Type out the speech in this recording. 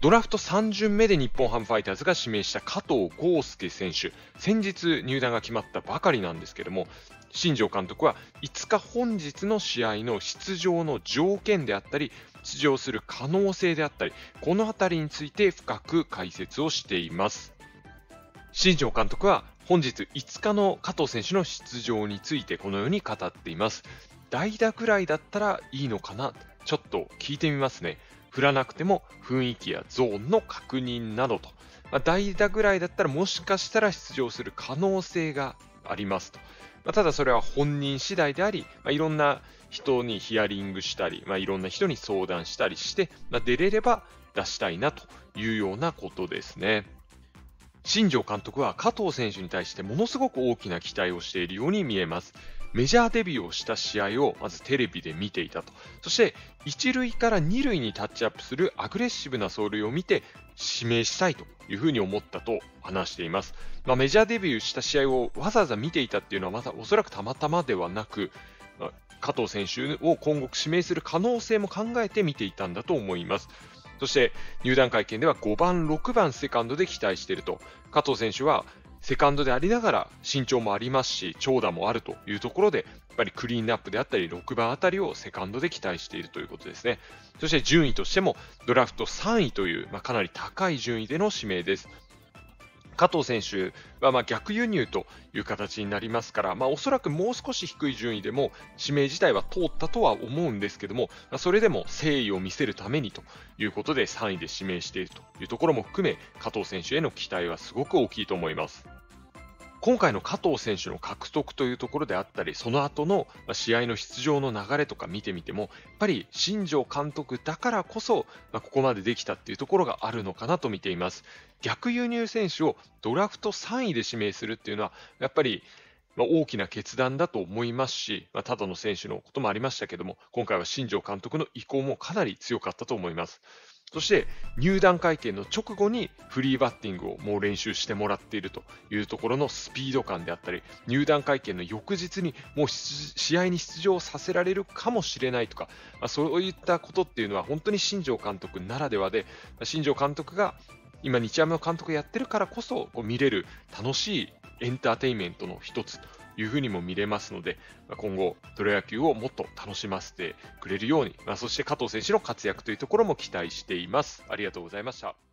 ドラフト3巡目で日本ハムファイターズが指名した加藤豪介選手、先日入団が決まったばかりなんですけども、新庄監督は5日本日の試合の出場の条件であったり、出場する可能性であったり、この辺りについて深く解説をしています。新庄監督は本日5日の加藤選手の出場についてこのように語っています。代打ぐらいだったらいいのかなちょっと聞いてみますね。振らなくても雰囲気やゾーンの確認などと、まあ、代打ぐらいだったらもしかしたら出場する可能性がありますと。まあ、ただそれは本人次第であり、まあ、いろんな人にヒアリングしたり、まあ、いろんな人に相談したりして、まあ、出れれば出したいなというようなことですね。新庄監督は加藤選手に対してものすごく大きな期待をしているように見えます。メジャーデビューをした試合をまずテレビで見ていたと。そして1塁から2塁にタッチアップするアグレッシブな走塁を見て指名したいというふうに思ったと話しています。まあ、メジャーデビューした試合をわざわざ見ていたっていうのはまたおそらくたまたまではなく、加藤選手を今後指名する可能性も考えて見ていたんだと思います。そして入団会見では5番、6番セカンドで期待していると。加藤選手はセカンドでありながら身長もありますし、長打もあるというところで、やっぱりクリーンナップであったり、6番あたりをセカンドで期待しているということですね。そして順位としても、ドラフト3位という、まあ、かなり高い順位での指名です。加藤選手はま逆輸入という形になりますから、まあ、おそらくもう少し低い順位でも指名自体は通ったとは思うんですけども、ま、それでも誠意を見せるためにということで3位で指名しているというところも含め加藤選手への期待はすごく大きいと思います。今回の加藤選手の獲得というところであったり、その後の試合の出場の流れとか見てみても、やっぱり新庄監督だからこそ、ここまでできたっていうところがあるのかなと見ています。逆輸入選手をドラフト3位で指名するっていうのは、やっぱりま大きな決断だと思いますし、まあ、ただの選手のこともありましたけども、今回は新庄監督の意向もかなり強かったと思います。そして入団会見の直後にフリーバッティングをもう練習してもらっているというところのスピード感であったり、入団会見の翌日にもう試合に出場させられるかもしれないとか、まあ、そういったことっていうのは本当に新庄監督ならではで、新庄監督が今日ハムの監督やってるからこそこう見れる楽しいエンターテインメントの一ついうふうにも見れますので、今後、プロ野球をもっと楽しませてくれるように、まそして加藤選手の活躍というところも期待しています。ありがとうございました。